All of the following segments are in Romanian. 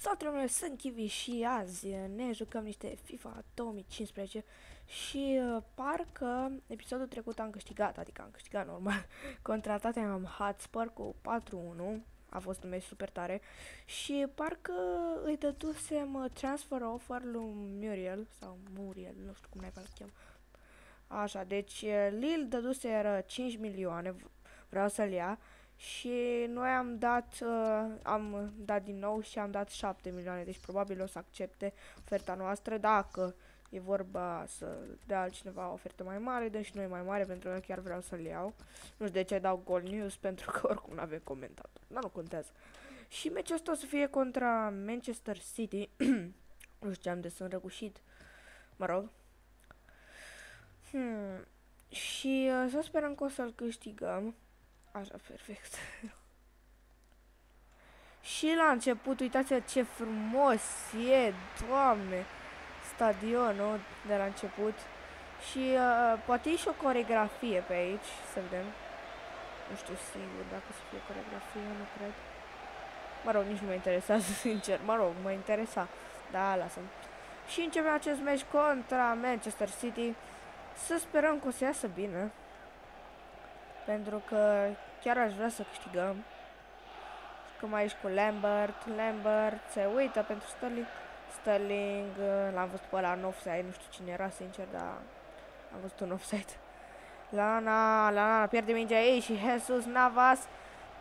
Salut domnule, sunt Kiwi și azi ne jucăm niște FIFA 2015 și uh, parcă episodul trecut am câștigat, adică am câștigat normal, contra Tottenham Hotspur cu 4-1, a fost un meci super tare și parcă îi dădusem uh, transfer offer lui Muriel, sau Muriel, nu știu cum ne cheamă. Așa, deci uh, Lille dăduse 5 milioane, vreau să-l ia și noi am dat, uh, am dat din nou și am dat 7 milioane, deci probabil o să accepte oferta noastră dacă e vorba să dea altcineva o ofertă mai mare, deci noi mai mare pentru că chiar vreau să-l iau. Nu știu de ce dau Gold News pentru că oricum nu avem comentat, dar nu contează. Și meciul ăsta o să fie contra Manchester City. nu știu ce am de sunt răgușit. Mă rog. Hmm. Și uh, să sperăm că o să-l câștigăm. Așa, perfect. și la început, uitați ce frumos e, doamne, stadionul de la început. Și uh, poate e și o coregrafie pe aici, să vedem. Nu știu sigur dacă să fie coregrafie, nu cred. Mă rog, nici nu mă interesează, sincer. Mă rog, mă interesa. Da, lasă -mi. Și începem acest meci contra Manchester City. Să sperăm că o să iasă bine. Pentru că chiar aș vrea să câștigăm. Că mai ești cu Lambert, Lambert se uită pentru Sterling. Sterling, uh, l-am văzut pe ăla în offside, nu știu cine era sincer, dar am văzut un offside. Lana, Lana pierde mingea ei și Jesus Navas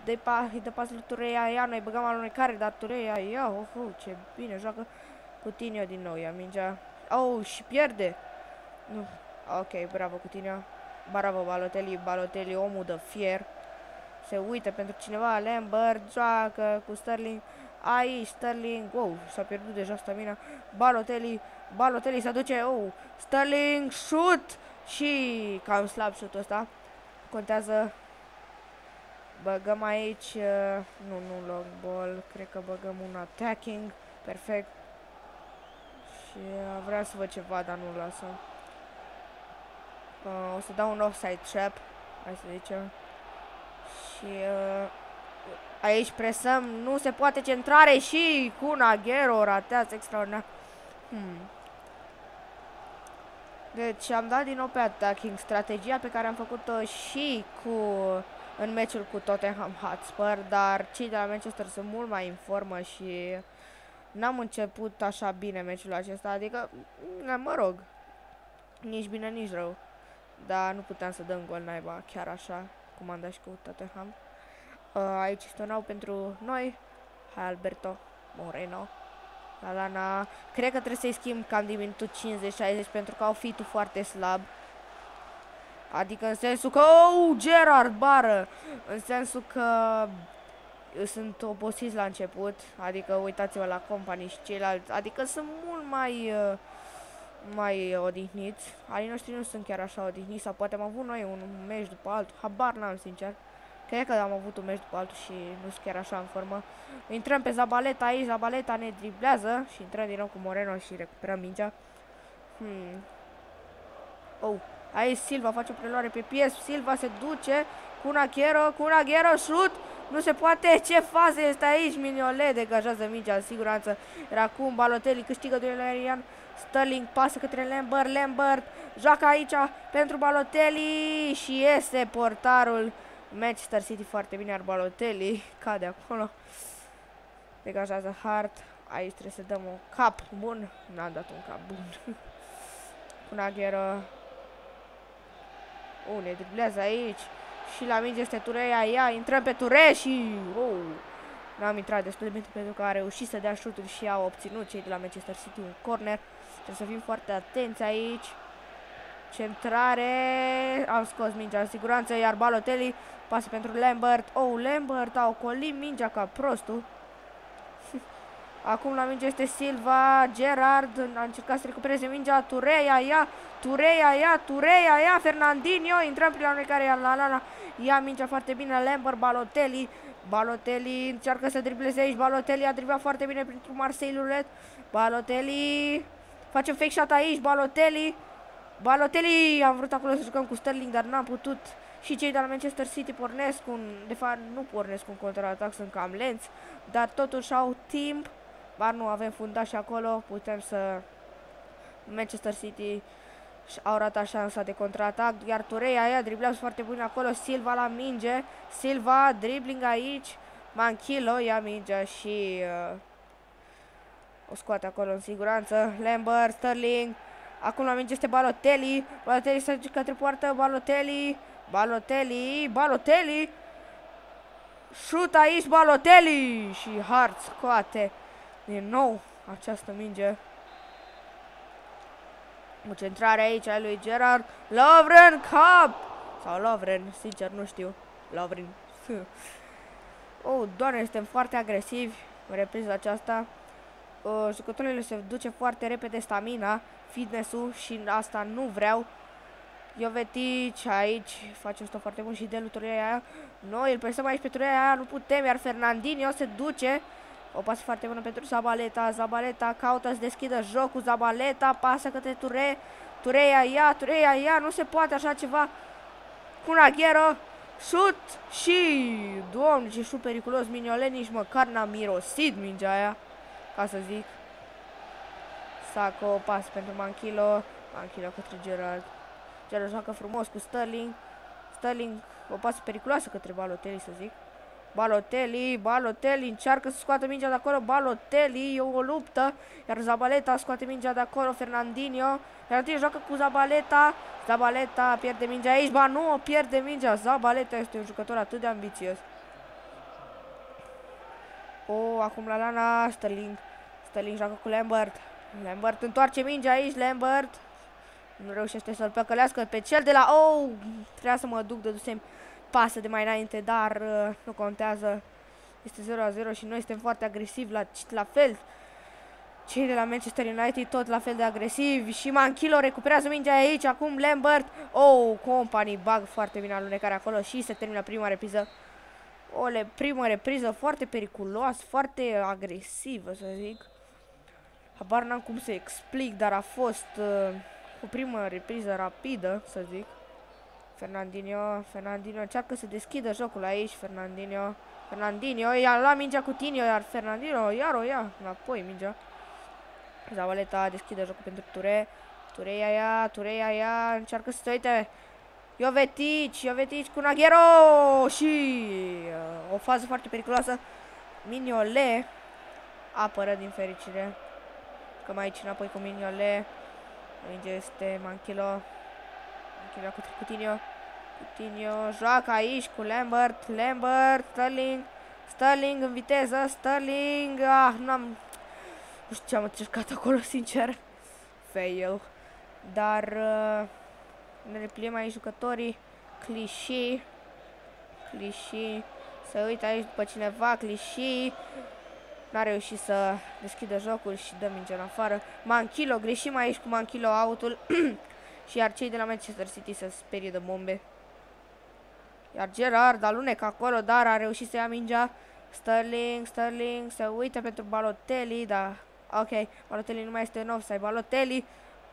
de pa, îi dă pas lui Tureia, ia, noi băgăm alunecare, dar Tureia, ia, oh, oh, ce bine joacă Coutinho din nou, ia mingea. Oh, și pierde. Nu. Ok, bravo Coutinho. Bravo Balotelli, Balotelli, omul de fier. Se uită pentru cineva, Lambert joacă cu Sterling, aici Sterling, wow, s-a pierdut deja stamina, Balotelli, Balotelli se duce, oh, Sterling, shoot și cam slab shoot ăsta, contează, băgăm aici, uh, nu, nu long ball, cred că băgăm un attacking, perfect, și uh, vreau să văd ceva, dar nu lasă. Uh, o să dau un offside trap, hai să zicem. Și uh, aici presăm, nu se poate centrare și cu Naghero ratează extraordinar. Hmm. Deci am dat din nou pe attacking strategia pe care am făcut-o și cu în meciul cu Tottenham Hotspur, dar cei de la Manchester sunt mult mai în formă și n-am început așa bine meciul acesta, adică, mă rog, nici bine, nici rău. Dar nu puteam să dăm gol naiba chiar așa cum am dat și cu Tottenham. Uh, aici stonau pentru noi. Hai Alberto Moreno. La Lana. Cred că trebuie să-i schimb cam din minutul 50-60 pentru că au fitul foarte slab. Adică în sensul că... Oh, Gerard Bară! În sensul că sunt obosiți la început. Adică uitați-vă la companii și ceilalți. Adică sunt mult mai... Uh, mai odihniți. Alii noștri nu sunt chiar așa odihniți sau poate am avut noi un meci după altul. Habar n-am, sincer. Cred că am avut un meci după altul și nu sunt chiar așa în formă. Intrăm pe Zabaleta aici, Zabaleta ne driblează și intrăm din nou cu Moreno și recuperăm mingea. Hmm. Oh, aici Silva face o preluare pe pies, Silva se duce cu una Ghero, cu una Ghero, shoot! Nu se poate, ce fază este aici, Mignolet degajează mingea în siguranță. Era acum Balotelli câștigă duelul aerian. Sterling pasă către Lambert, Lambert joacă aici pentru Balotelli și iese portarul Manchester City foarte bine, iar Balotelli cade acolo. Degajează Hart. Aici trebuie să dăm un cap bun. N-am dat un cap bun. Un agheră. Uh, ne driblează aici. Și la minge este Tureia. Ia, intrăm pe Ture și... Oh, N-am intrat destul de bine pentru că a reușit să dea șuturi și a obținut cei de la Manchester City un corner. Trebuie să fim foarte atenți aici. Centrare. Am scos mingea în siguranță, iar Balotelli pasă pentru Lambert. Oh, Lambert a ocolit mingea ca prostul. Acum la minge este Silva, Gerard a încercat să recupereze mingea, Tureia, ia, Tureia, ia, Tureia, ia, Fernandinho, intrăm prin la care ia la la la, ia mingea foarte bine, Lambert, Balotelli, Balotelli încearcă să dribleze aici, Balotelli a driblat foarte bine printr-un Marseille Lulet, Balotelli Facem fake shot aici, Balotelli. Balotelli, am vrut acolo să jucăm cu Sterling, dar n-am putut. Și cei de la Manchester City pornesc un, de fapt nu pornesc un contraatac, sunt cam lenți, dar totuși au timp Bar nu avem fundași acolo, putem să... Manchester City au ratat șansa de contraatac, iar Tureia aia driblează foarte bun acolo, Silva la minge, Silva dribbling aici, Manchilo ia mingea și uh, o scoate acolo în siguranță, Lambert, Sterling, acum la minge este Balotelli, Balotelli se duce către poartă, Balotelli, Balotelli, Balotelli, șut aici Balotelli și Hart scoate din nou această minge. O centrare aici a lui Gerard. Lovren Cup! Sau Lovren, sincer, nu știu. Lovren. oh, doamne, suntem foarte agresivi în repriza aceasta. Uh, jucătorile se duce foarte repede stamina, fitness-ul și asta nu vreau. Jovetic aici face asta foarte bun și de luturia aia. Noi îl presăm aici pe turia aia, nu putem, iar Fernandinho se duce. O pasă foarte bună pentru Zabaleta. Zabaleta caută să deschidă jocul. Zabaleta pasă către Ture. Tureia ia, Tureia ia, nu se poate așa ceva. Cu Naghero. Șut și... Doamne, ce șut periculos. Mignolet nici măcar n-a mirosit mingea aia. Ca să zic. Saco, pas pentru Manchilo. Manchilo către Gerard. Gerard joacă frumos cu Sterling. Sterling, o pasă periculoasă către Balotelli, să zic. Balotelli, Balotelli încearcă să scoată mingea de acolo, Balotelli, e o luptă, iar Zabaleta scoate mingea de acolo, Fernandinho, Fernandinho joacă cu Zabaleta, Zabaleta pierde mingea aici, ba nu, pierde mingea, Zabaleta este un jucător atât de ambițios. O, acum la Lana, Sterling, Sterling joacă cu Lambert, Lambert întoarce mingea aici, Lambert, nu reușește să-l păcălească pe cel de la... Oh, trebuia să mă duc, dădusem pasă de mai înainte, dar uh, nu contează. Este 0-0 și noi suntem foarte agresivi la, la fel. Cei de la Manchester United tot la fel de agresivi și Manchilo recuperează mingea aici, acum Lambert. Oh, Company bag foarte bine alunecare acolo și se termină prima repriză. O le, primă repriză foarte periculoasă, foarte agresivă să zic. Habar n-am cum să explic, dar a fost uh, o primă repriză rapidă, să zic. Fernandinho, Fernandinho încearcă să deschidă jocul aici, Fernandinho. Fernandinho, i-a luat mingea cu Tinio, iar Fernandinho iar o ia înapoi mingea. Zavaleta deschide jocul pentru Ture. Ture ia ia, Ture ia ia, încearcă să se uite. Jovetic, Jovetic cu Naghero și uh, o fază foarte periculoasă. Miniole apără din fericire. Că mai aici înapoi cu Miniole. Minge este Manchilo. Manchilo cu Coutinho. Coutinho joacă aici cu Lambert. Lambert, Sterling. Sterling în viteză. Sterling. Ah, nu am... Nu știu ce am încercat acolo, sincer. Fail. Dar... Uh, ne repliem aici jucătorii. Clișii. Clișii. Se uită aici după cineva. Clișii. N-a reușit să deschidă jocul și dă mingea în afară. Manchilo, greșim aici cu Manchilo autul. și iar cei de la Manchester City să sperie de bombe. Iar Gerard alunecă acolo, dar a reușit să ia mingea. Sterling, Sterling, se uită pentru Balotelli, da. Ok, Balotelli nu mai este în offside. Balotelli,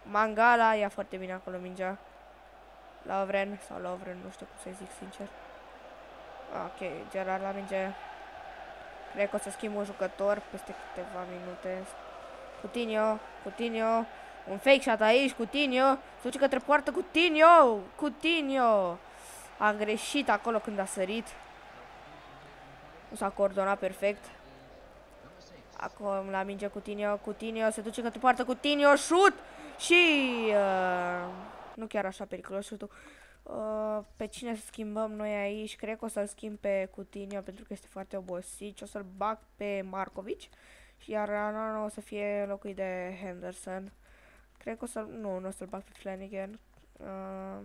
Mangala, ia foarte bine acolo mingea. Lovren sau Lovren, nu știu cum să zic sincer. Ok, Gerard la minge. Cred că o să schimb un jucător peste câteva minute. Coutinho, Coutinho, un fake shot aici, Coutinho, se duce către poartă, Coutinho, Coutinho. A greșit acolo când a sărit. Nu s-a coordonat perfect. Acum la minge Coutinho, Coutinho se duce către poartă, Coutinho, șut și... Uh, nu chiar așa periculos șutul. Uh, pe cine să schimbăm noi aici? Cred că o să-l schimb pe Coutinho pentru că este foarte obosit și o să-l bag pe Markovic. Iar Anana o să fie înlocuit de Henderson. Cred că o să... Nu, nu o să-l bag pe Flanagan. Uh,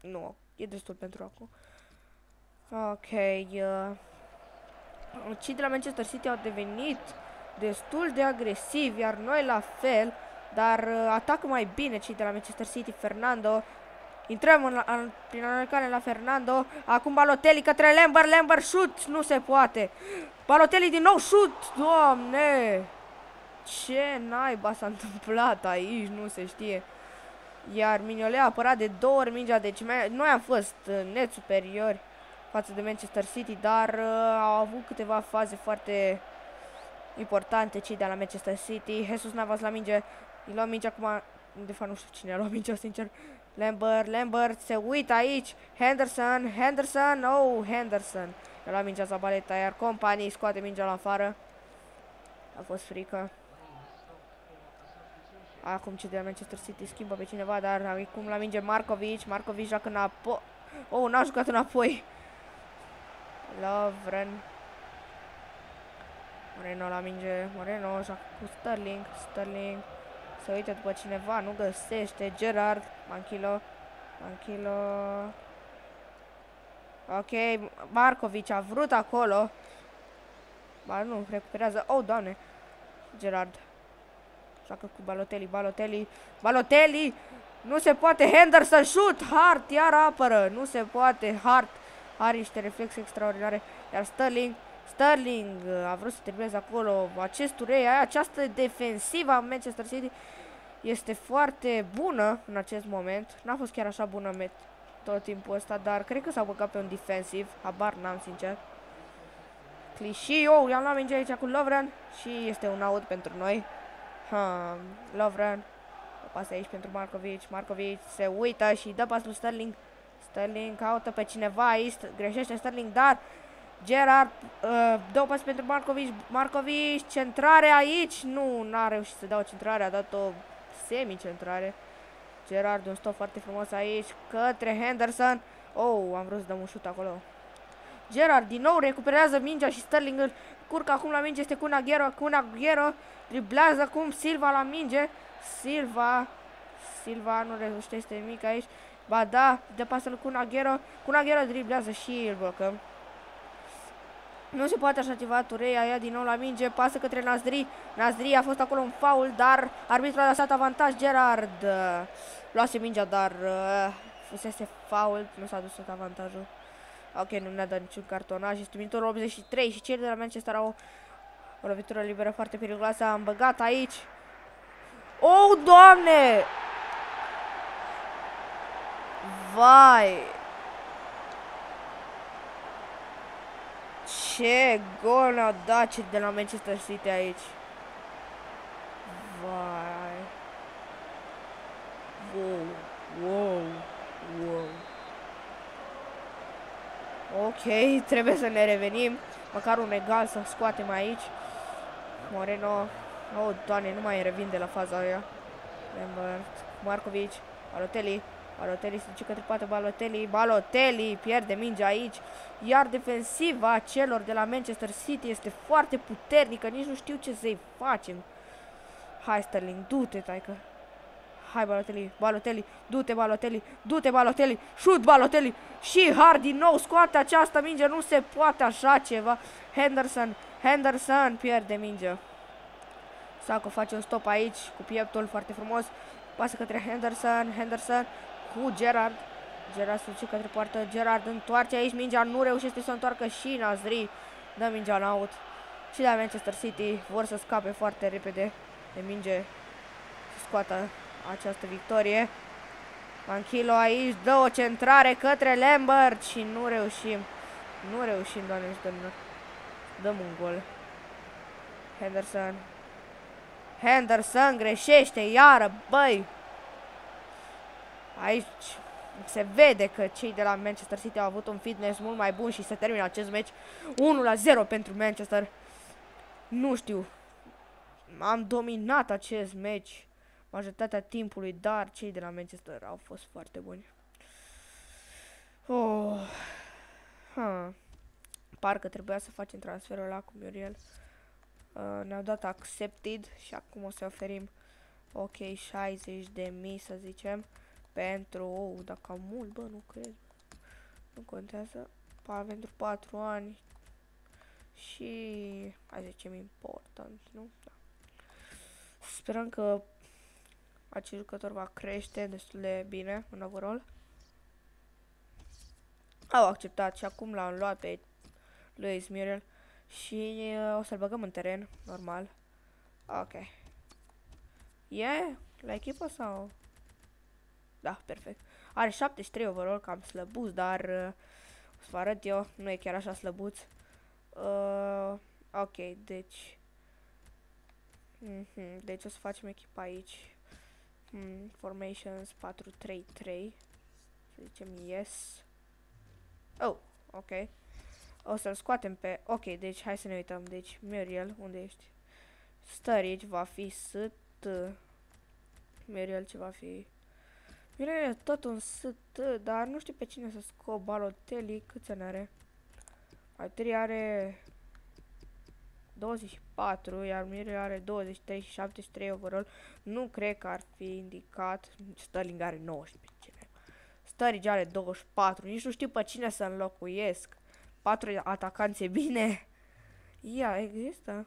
nu, e destul pentru acum. Ok, uh, cei de la Manchester City au devenit destul de agresivi, iar noi la fel, dar uh, atacă mai bine cei de la Manchester City. Fernando Intrăm în, în, prin anălcare la Fernando. Acum Balotelli către Lambert. Lambert șut. Nu se poate. Balotelli din nou șut. Doamne. Ce naiba s-a întâmplat aici? Nu se știe. Iar Mignolet a apărat de două ori mingea. Deci noi am fost uh, net superiori față de Manchester City. Dar uh, au avut câteva faze foarte importante, cei de la Manchester City. Jesus Navas la minge, îi lua mingea acum, de fapt nu știu cine a luat mingea, sincer. Lambert, Lambert se uită aici, Henderson, Henderson, oh, Henderson. A luat mingea Zabaleta, iar Company scoate mingea la afară. A fost frică. Acum ce de la Manchester City schimbă pe cineva, dar acum la minge Markovic. Markovic joacă înapoi. Oh, n-a jucat înapoi. Lovren. Moreno la minge. Moreno joacă cu Sterling. Sterling. Se uită după cineva, nu găsește. Gerard. Manchilo. Manchilo. Ok, Markovic a vrut acolo. Ba nu, recuperează. Oh, doamne. Gerard. Joacă cu Balotelli, Balotelli, Balotelli! Nu se poate, Henderson, shoot! Hart, iar apără! Nu se poate, Hart are niște reflexe extraordinare. Iar Sterling, Sterling a vrut să termineze acolo. Acest urei, această defensivă a Manchester City este foarte bună în acest moment. N-a fost chiar așa bună met tot timpul ăsta, dar cred că s-au băgat pe un defensiv. Habar n-am, sincer. Clișii, oh, i-am luat minge aici cu Lovren și este un out pentru noi. Ha, Lovren. O pasă aici pentru Markovic. Markovic se uită și dă pasul Sterling. Sterling caută pe cineva aici. Greșește Sterling, dar Gerard uh, dă pas pentru Markovic. Markovic, centrare aici. Nu, n-a reușit să dau centrare, a dat o semi-centrare. Gerard un stop foarte frumos aici către Henderson. Oh, am vrut să dăm un șut acolo. Gerard din nou recuperează mingea și Sterling îl curcă acum la minge. Este cu Naghero, cu Naghero. Driblează acum Silva la minge. Silva. Silva nu reușește, este mic aici. Ba da, de pasă cu Naghero. Cu Naghero driblează și îl blocăm. Nu se poate așa ceva, Tureia ia din nou la minge, pasă către Nazdri. Nazdri a fost acolo un faul, dar arbitrul a lăsat avantaj Gerard. Luase mingea, dar uh, fusese faul, nu s-a dus tot avantajul. Ok, nu ne-a dat niciun cartonaj, este minutul 83 și cei de la Manchester au o lovitură liberă foarte periculoasă. Am băgat aici. Oh, doamne! Vai! Ce gol ne-au dat ce de la Manchester City aici. Vai. Wow. Wow. Wow. Ok, trebuie să ne revenim. Măcar un egal să scoatem aici. Moreno. Oh, doamne, nu mai revin de la faza aia. Lambert, Markovic, Balotelli. Balotelli se duce către poate Balotelli. Balotelli pierde mingea aici. Iar defensiva celor de la Manchester City este foarte puternică. Nici nu știu ce să-i facem. Hai, Sterling, du-te, taică. Hai, Balotelli, Balotelli, du-te, Balotelli, du-te, Balotelli, șut, Balotelli. Și Hard din nou scoate această minge. Nu se poate așa ceva. Henderson, Henderson pierde mingea. Saco face un stop aici cu pieptul foarte frumos. Pasă către Henderson, Henderson cu Gerard. Gerard se duce către poartă, Gerard întoarce aici mingea, nu reușește să o întoarcă și Nazri. Dă mingea în out. Și de Manchester City vor să scape foarte repede de minge să scoată această victorie. Manchilo aici dă o centrare către Lambert și nu reușim. Nu reușim, doamne și domnilor. Dăm un gol. Henderson. Henderson greșește iară, băi. Aici se vede că cei de la Manchester City au avut un fitness mult mai bun și se termină acest meci 1 la 0 pentru Manchester. Nu știu. Am dominat acest meci majoritatea timpului, dar cei de la Manchester au fost foarte buni. Oh. Ha. Parcă trebuia să facem transferul la cu Muriel. Uh, Ne-au dat accepted și acum o să oferim ok 60 de mii să zicem pentru, oh, dacă am mult, bă, nu cred. Nu contează. Pa, pentru 4 ani. Și, hai să zicem, important, nu? Da. Sperăm că acest jucător va crește destul de bine în overall. Au acceptat și acum l-am luat pe lui Muriel și uh, o să-l băgăm în teren, normal. Ok. E yeah, la echipă sau... Da, perfect. Are 73 overall, cam slăbuț, dar uh, o să vă arăt eu, nu e chiar așa slăbuț. Uh, ok, deci Mm -hmm. Deci o să facem echipa aici. Mm, formations 4-3-3. Să zicem yes. Oh, ok. O să-l scoatem pe... Ok, deci hai să ne uităm. Deci, Muriel, unde ești? Sturridge va fi S, T. Muriel ce va fi... Muriel e tot un S, T, dar nu știu pe cine să scop. Balotelli, câți ani are? Balotelli are 24, iar Muriel are 23 și 73 overall. Nu cred că ar fi indicat. Sterling are 19. Sturridge are 24. Nici nu știu pe cine să înlocuiesc. 4 atacanți e bine. Ia, există?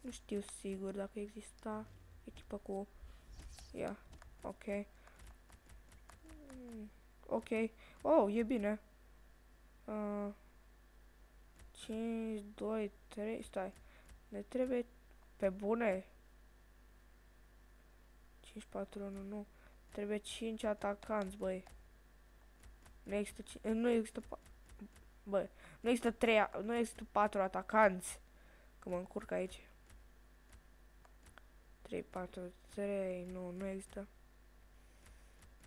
Nu știu sigur dacă exista echipă cu... Ia, ok. Mm, ok. Oh, e bine. Uh, 5, 2, 3, stai. Ne trebuie pe bune. 5, 4, 1, nu. Trebuie 5 atacanți, băi. Nu există, nu există, bă, nu există 3, nu există 4 atacanți. Că mă încurc aici. 3, 4, 3, nu, nu există.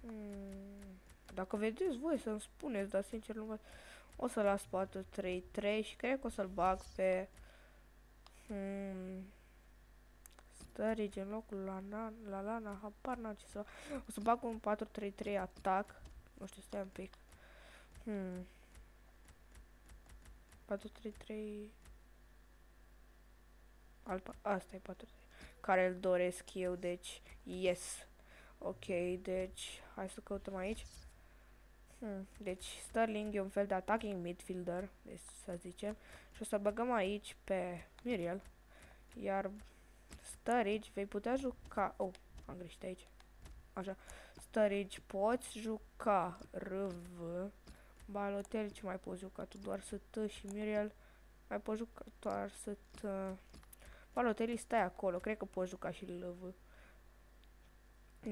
Hmm. Dacă vedeți voi să-mi spuneți, dar sincer nu văd. O să las 4, 3, 3 și cred că o să-l bag pe... Hmm, Sturridge în locul la, na, la Lana, habar n-am ce să O să bag un 4-3-3 atac. Nu știu, stai un pic. Hmm. 4-3-3... Alpa, asta e 4 care îl doresc eu, deci, yes. Ok, deci, hai să căutăm aici. Hmm, deci, Sterling e un fel de attacking midfielder, deci, să zicem. Și o să băgăm aici pe Muriel. Iar Sturridge vei putea juca... Oh, am greșit aici. Așa. Sturridge poți juca RV Balotelli ce mai poți juca tu? Doar să T și Muriel mai poți juca doar să T. Balotelli stai acolo, cred că poți juca și LV.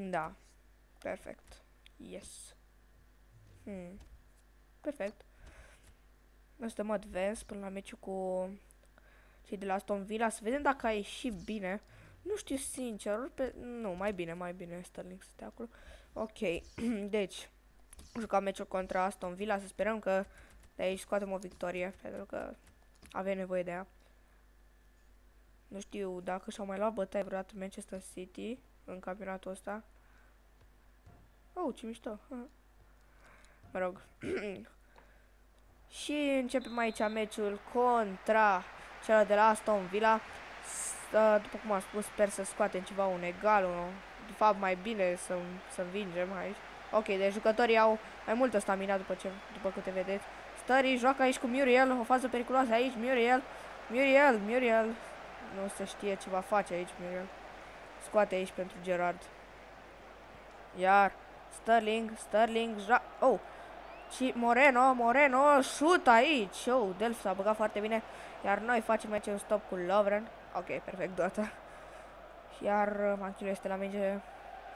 Da. Perfect. Yes. Hmm. Perfect. Noi suntem advance până la meciul cu cei de la Aston Villa. Să vedem dacă a ieșit bine. Nu știu sincer, pe... Nu, mai bine, mai bine Sterling să stea acolo. Ok, deci, jucam meciul contra Aston Villa, să sperăm că de aici scoatem o victorie, pentru că avem nevoie de ea. Nu știu dacă și-au mai luat bătaie vreodată Manchester City în campionatul ăsta. Oh, ce mișto. Mă rog. și începem aici meciul contra cel de la Aston Villa. După cum am spus, sper să scoatem ceva un egal, un, de fapt mai bine să, să învingem aici. Ok, deci jucătorii au mai multă stamina după, ce, după câte vedeți. Stării joacă aici cu Muriel, o fază periculoasă aici, Muriel, Muriel, Muriel. Nu se știe ce va face aici Muriel. Scoate aici pentru Gerard. Iar Sterling, Sterling, oh, și Moreno, Moreno, șut aici. Oh, Delf s-a băgat foarte bine. Iar noi facem aici un stop cu Lovren. Ok, perfect, data. Iar uh, Manchilo este la minge.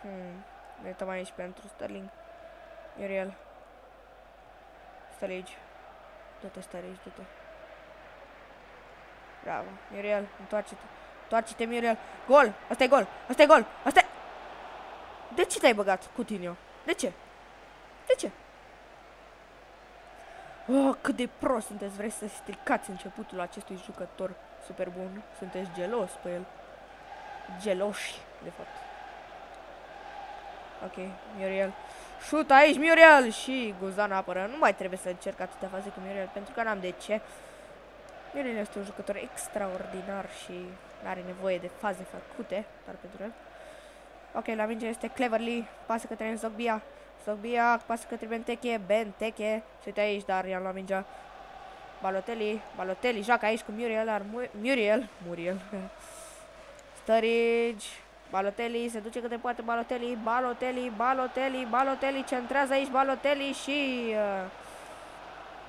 Hmm. Ne uităm aici pentru Sterling. Muriel. Sturridge. Du-te, Sturridge, du-te. Bravo. Muriel, întoarce-te. Întoarce-te, Muriel. Gol! Asta e gol! Asta e gol! Asta e... De ce te-ai băgat, Coutinho? De ce? De ce? Oh, cât de prost sunteți, vreți să stricați începutul acestui jucător super bun. Sunteți gelos pe el. Geloși, de fapt. Ok, Muriel. Șut aici, Muriel! Și Guzan apără. Nu mai trebuie să încerc atâtea faze cu Muriel, pentru că n-am de ce. Muriel este un jucător extraordinar și are nevoie de faze făcute, doar pentru el. Ok, la minge este Cleverly, pasă către Zogbia. Zogbia, pasă către Benteke, Benteke. Se uite aici, dar i-am luat mingea. Balotelli, Balotelli, joacă aici cu Muriel, dar Muriel, Muriel. Sturridge, Balotelli se duce către poate Balotelli, Balotelli, Balotelli, Balotelli, centrează aici Balotelli și uh,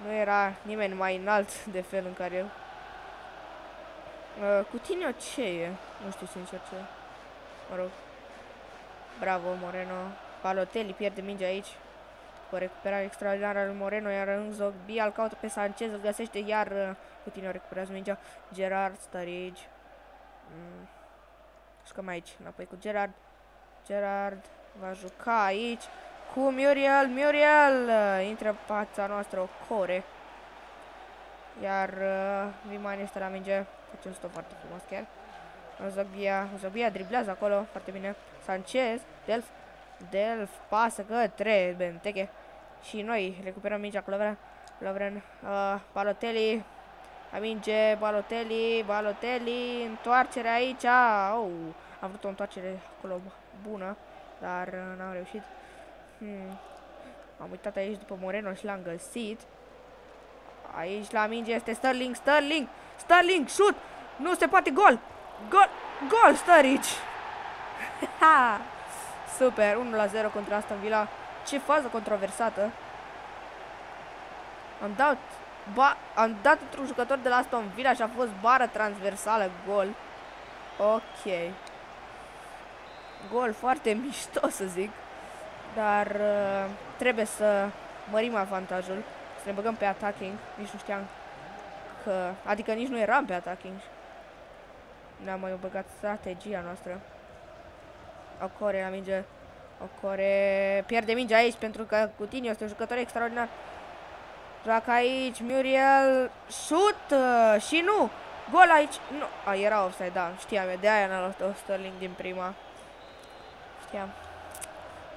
nu era nimeni mai înalt de fel în care el. Uh, cu tine ce e? Nu știu sincer ce. Mă rog. Bravo, Moreno. Balotelli pierde mingea aici. Cu o recuperare extraordinară al Moreno, iar în Zog Bial caută pe Sanchez, îl găsește, iar uh, cu tine o recuperează mingea. Gerard, Sturridge. Mm. Jucăm aici. Înapoi cu Gerard. Gerard va juca aici cu Muriel. Muriel uh, intră fața noastră o core. Iar uh, Viman este la minge. Face un stop foarte frumos chiar. Zogbia, Zogbia driblează acolo, foarte bine. Sanchez, Delf, Delf, pasă către Benteke. Și noi recuperăm mingea cu Lovren. Lovren, uh, Balotelli, aminge, Balotelli, Balotelli, întoarcere aici. Oh, am vrut o întoarcere acolo bună, dar uh, n-am reușit. Hmm. Am uitat aici după Moreno și l-am găsit. Aici la minge este Sterling, Sterling, Sterling, shoot! Nu se poate, gol! Gol! Gol, Sturridge! Super, 1 la 0 contra Aston Villa. Ce fază controversată. Am dat, ba, am dat într-un jucător de la Aston Villa și a fost bară transversală, gol. Ok. Gol foarte mișto, să zic. Dar uh, trebuie să mărim avantajul. Să ne băgăm pe attacking. Nici nu știam că... Adică nici nu eram pe attacking. Ne-am mai băgat strategia noastră. Ocore la minge. Ocore pierde mingea aici pentru că Coutinho este un jucător extraordinar. Joacă aici, Muriel, shoot uh, și nu. Gol aici. Nu, a, era offside, da, știam eu, de aia n-a luat Sterling din prima. Știam.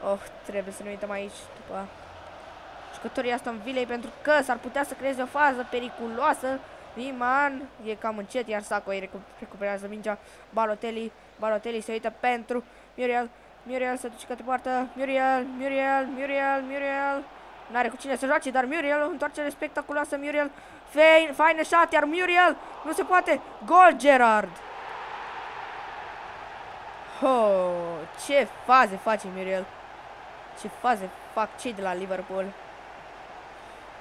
Oh, trebuie să ne uităm aici după jucătorii Aston Villei pentru că s-ar putea să creeze o fază periculoasă. Riman e cam încet, iar Saco îi recuperează mingea. Balotelli, Balotelli se uită pentru Muriel. Muriel se duce către poartă. Muriel, Muriel, Muriel, Muriel. N-are cu cine să joace, dar Muriel întoarce spectaculoasă. Muriel, faine shot, iar Muriel nu se poate. Gol, Gerard! Oh, ce faze face Muriel. Ce faze fac cei de la Liverpool.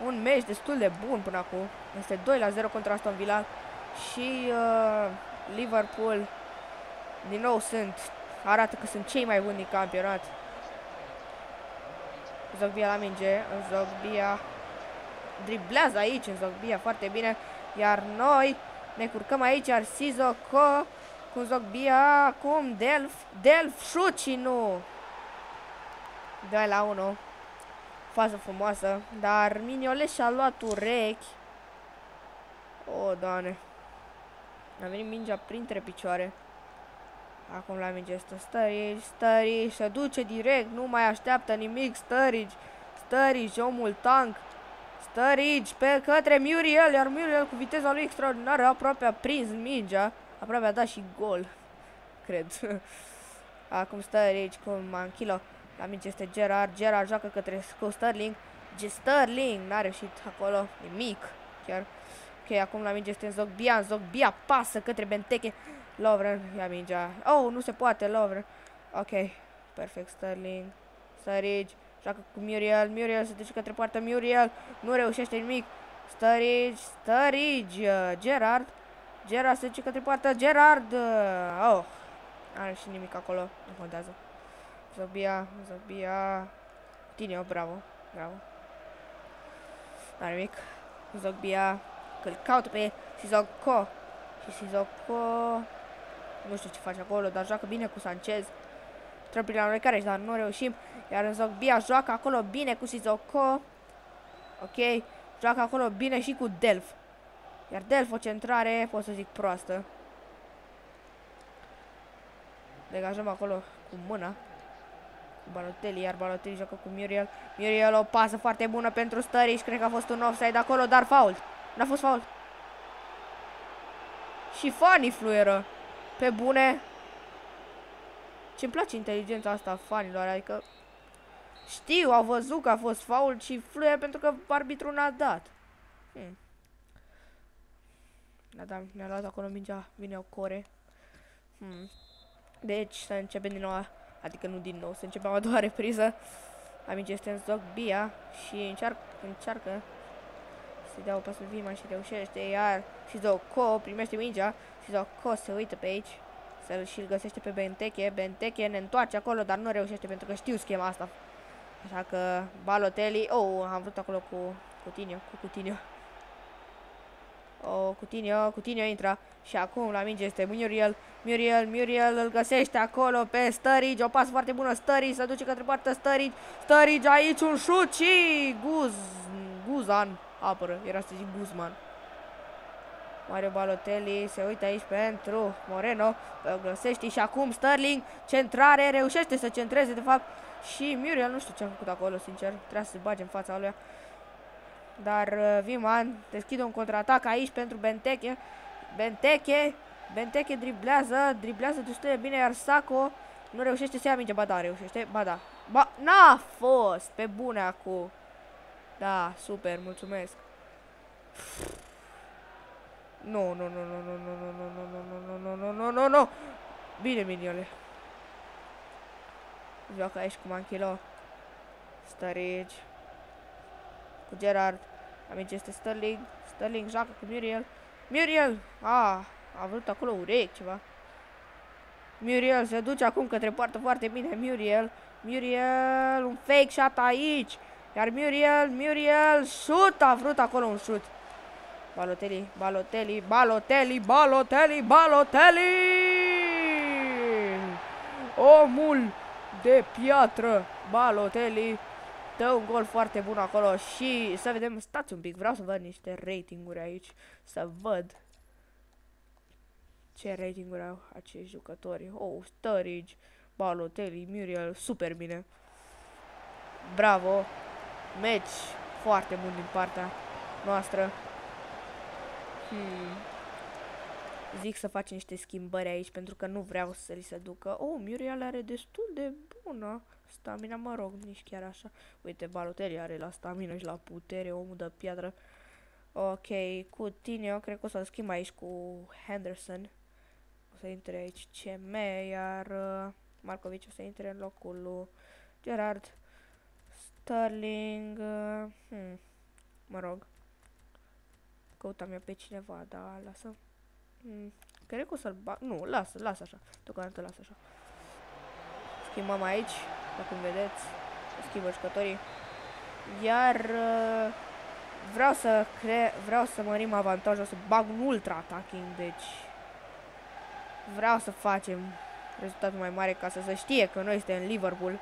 Un meci destul de bun până acum. Este 2 la 0 contra Aston Villa. Și uh, Liverpool din nou sunt arată că sunt cei mai buni din campionat. Zogbia la minge, Zogbia driblează aici în Zogbia foarte bine, iar noi ne curcăm aici, iar Sizoko cu Zogbia, acum Delf, Delf șut și nu. 2 la 1. Fază frumoasă, dar Mignolet și-a luat urechi. O, doamne. A venit mingea printre picioare. Acum la minge este Sturridge, Sturridge se duce direct, nu mai așteaptă nimic, Sturridge, Sturridge, omul tank, Sturridge pe către Muriel, iar Muriel cu viteza lui extraordinară aproape a prins mingea, aproape a dat și gol, cred. Acum Sturridge cu Manchilo, la minge este Gerard, Gerard joacă către cu Sterling, G Sterling n-a reușit acolo nimic, chiar. Ok, acum la minge este Zogbia, Zogbia pasă către Benteke, Lovren ia mingea. Oh, nu se poate, Lovren. Ok, perfect, Sterling. Sturridge, joacă cu Muriel. Muriel se duce către poartă. Muriel nu reușește nimic. Sturridge, Sturridge, uh, Gerard. Gerard se duce către poartă. Gerard, uh, oh, are și nimic acolo, nu contează. Zobia, Zobia. Tine, bravo, bravo. N-are nimic. Zogbia, că îl caută pe Sissoko. Și Sissoko nu știu ce face acolo, dar joacă bine cu Sanchez. Trebuie la care dar nu reușim. Iar în Zogbia joacă acolo bine cu Sissoko. Ok. Joacă acolo bine și cu Delf. Iar Delf o centrare, pot să zic proastă. Degajăm acolo cu mâna. Cu Balotelli, iar Balotelli joacă cu Muriel. Muriel o pasă foarte bună pentru Sturridge. Cred că a fost un offside acolo, dar fault. N-a fost fault. Și Fanny fluieră. Pe bune. Ce-mi place inteligența asta fanilor, adică știu, au văzut că a fost faul și fluie pentru că arbitrul n-a dat. Hmm. Da, da, mi-a luat acolo mingea, vine o core. Hmm. Deci, să începem din nou, adică nu din nou, să începem a doua repriză. Amici este în zoc Bia și încearcă, încearcă să dea o pasă Vima și reușește, iar și Co primește mingea și Co se uită pe aici să și-l găsește pe Benteke. Benteke ne întoarce acolo, dar nu reușește pentru că știu schema asta. Așa că Balotelli, oh, am vrut acolo cu Coutinho, cu Coutinho. O, Coutinho, Coutinho intră. Și acum la minge este Muriel. Muriel, Muriel îl găsește acolo pe Sturridge. O pasă foarte bună. Sturridge se duce către partea Sturridge. Sturridge aici un șut și Guz, Guzan apără. Era să zic Guzman. Mario Balotelli se uită aici pentru Moreno. Îl găsește și acum Sterling. Centrare, reușește să centreze de fapt. Și Muriel, nu știu ce a făcut acolo, sincer. Trebuie să se bage în fața lui. Dar uh, Viman deschide un contraatac aici pentru Benteke. Benteke, Benteke driblează, driblează destul de bine, iar Sako nu reușește să ia minge. Ba da, reușește, ba da. Ba, n-a fost, pe bune acum. Da, super, mulțumesc. Nu, nu, nu, nu, nu, nu, nu, nu, nu, nu, nu, nu, nu, nu, nu. Bine, miniole. Joacă aici cu Manchilo. Sturridge. Cu Gerard. Amici este Sterling. Sterling joacă cu Muriel. Muriel! Ah, a vrut acolo urechi ceva. Muriel se duce acum către poartă foarte bine. Muriel. Muriel, un fake shot aici. Iar Muriel, Muriel, shoot, a vrut acolo un shoot. Balotelli, Balotelli, Balotelli, Balotelli, Balotelli! Omul de piatră, Balotelli. Dă un gol foarte bun acolo și să vedem, stați un pic, vreau să văd niște ratinguri aici, să văd ce ratinguri au acești jucători. Oh, Sturridge, Balotelli, Muriel, super bine. Bravo, meci foarte bun din partea noastră. Hmm. Zic să facem niște schimbări aici pentru că nu vreau să li se ducă. Oh, Muriel are destul de bună stamina, mă rog, nici chiar așa. Uite, Balotelli are la stamina și la putere, omul de piatră. Ok, cu tine eu cred că o să-l schimb aici cu Henderson. O să intre aici CM, iar uh, Markovic o să intre în locul lui Gerard. Sterling, uh, hmm, mă rog. Căutam eu pe cineva, dar lasă. Hmm, cred că o să-l bag. Nu, lasă, lasă așa. Deocamdată lasă așa. Schimbăm aici, după cum vedeți. Schimbă jucătorii. Iar uh, vreau să cre vreau să mărim avantajul, să bag un ultra attacking, deci vreau să facem rezultatul mai mare ca să se știe că noi suntem în Liverpool.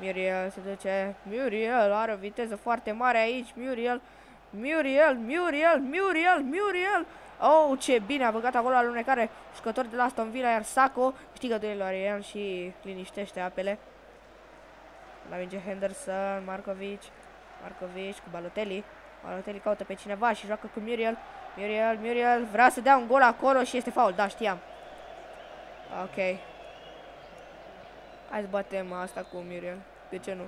Muriel se duce. Muriel are o viteză foarte mare aici. Muriel Muriel, Muriel, Muriel, Muriel. Oh, ce bine a băgat acolo alunecare jucător de la Aston Villa, iar Sacco câștigă duelul Ariel și liniștește apele. La minge Henderson, Markovic, Markovic cu Balotelli. Balotelli caută pe cineva și joacă cu Muriel. Muriel, Muriel, vrea să dea un gol acolo și este faul, da, știam. Ok. Hai să batem asta cu Muriel. De ce nu?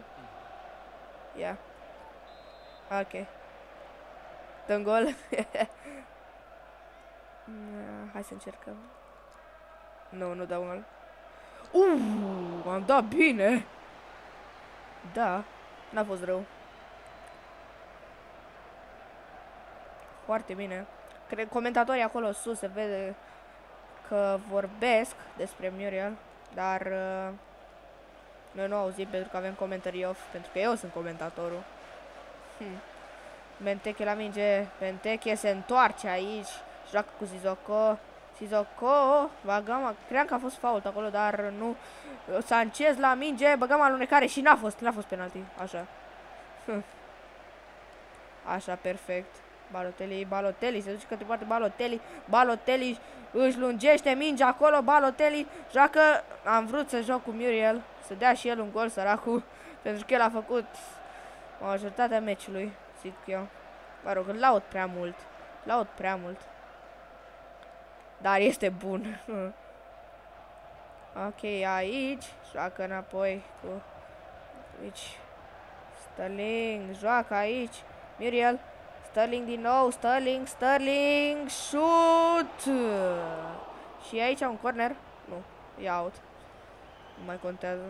Ia. Yeah. Ok. Dăm gol. Hai să încercăm. Nu, nu dau gol. Uh, am dat bine. Da, n-a fost rău. Foarte bine. Cred comentatorii acolo sus se vede că vorbesc despre Muriel, dar uh, noi nu auzim pentru că avem comentarii off, pentru că eu sunt comentatorul. Hmm. Benteke la minge. Benteke se întoarce aici. Joacă cu Zizoko. Zizoko. Bagama. Cream că a fost fault acolo, dar nu. Sanchez la minge. Băgăm alunecare și n-a fost. N-a fost penalti. Așa. Așa, perfect. Balotelli, Balotelli, se duce către poate Balotelli, Balotelli își lungește mingea acolo, Balotelli joacă, am vrut să joc cu Muriel, să dea și el un gol săracul, pentru că el a făcut majoritatea meciului zic eu. Mă rog, îl laud prea mult. Laud prea mult. Dar este bun. ok, aici. Joacă înapoi cu... Aici. Sterling, joacă aici. Muriel. Sterling din nou, Sterling, Sterling, shoot! Și aici un corner. Nu, e out. Nu mai contează.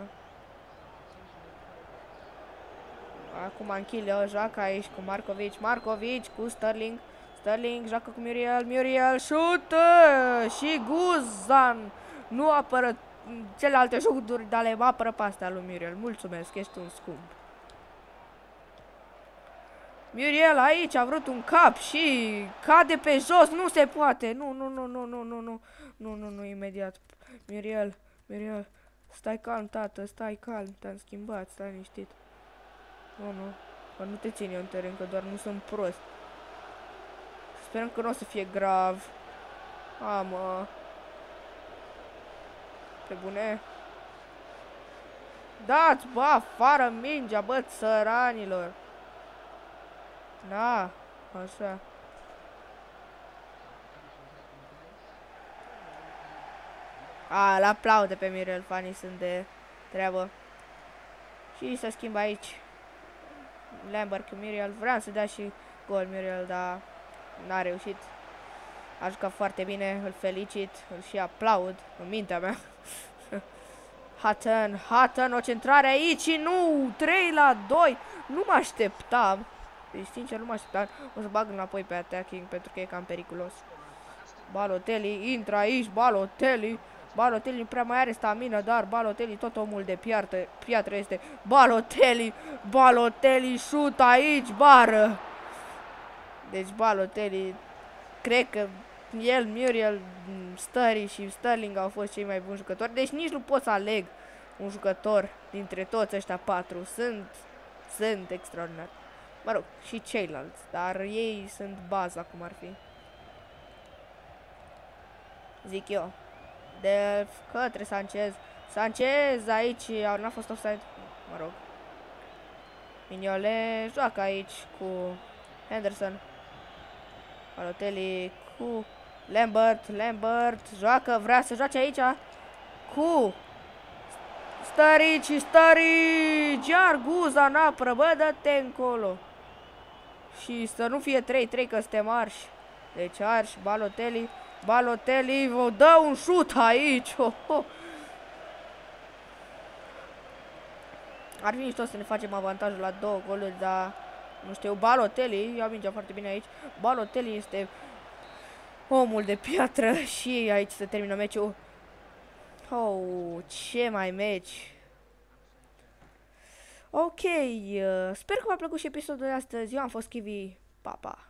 Acum Anchileo joacă aici cu Markovic. Markovic cu Sterling. Sterling joacă cu Muriel. Muriel shoot și Guzan. Nu apără celelalte jocuri, dar le apără pe astea lui Muriel. Mulțumesc, ești un scump. Muriel aici a vrut un cap și cade pe jos, nu se poate. Nu, nu, nu, nu, nu, nu, nu, nu, nu, nu, imediat. Muriel, Muriel, stai calm, tată, stai calm, te-am schimbat, stai liniștit. Nu, nu, Bă, nu te țin eu în teren, că doar nu sunt prost. Sperăm că nu o să fie grav. A, mă. Pe bune. Dați, bă, afară mingea, bă, țăranilor. Da, așa. A, la aplaude pe Mirel, fanii sunt de treabă. Și se schimbă aici. Lambert cu Muriel. Vreau să dea și gol Muriel, dar n-a reușit. A jucat foarte bine, îl felicit, îl și aplaud în mintea mea. Hutton, Hutton, o centrare aici și nu, 3 la 2. Nu mă așteptam. Deci, sincer, nu mă așteptam. O să bag înapoi pe attacking pentru că e cam periculos. Balotelli, intră aici, Balotelli. Balotelli nu prea mai are stamina, dar Balotelli tot omul de piatră, piatră este. Balotelli, Balotelli, șut aici, bară. Deci Balotelli, cred că el, Muriel, Stări și Sterling au fost cei mai buni jucători. Deci nici nu pot să aleg un jucător dintre toți ăștia patru. Sunt, sunt extraordinari. Mă rog, și ceilalți, dar ei sunt baza, cum ar fi. Zic eu de către Sanchez. Sanchez aici, n-a fost offside, mă rog. Mignole joacă aici cu Henderson. Balotelli cu Lambert, Lambert joacă, vrea să joace aici cu Starici, Starici, iar Guza n bă, dă-te încolo. Și să nu fie 3-3 că suntem arși. Deci arși, Balotelli, Balotelli vă dă un șut aici. Oh, oh. Ar fi mișto să ne facem avantajul la două goluri, dar nu știu, Balotelli, ia mingea foarte bine aici. Balotelli este omul de piatră și aici se termină meciul. Oh, ce mai meci. Ok, uh, sper că v-a plăcut și episodul de astăzi. Eu am fost Kiwi. Pa, pa.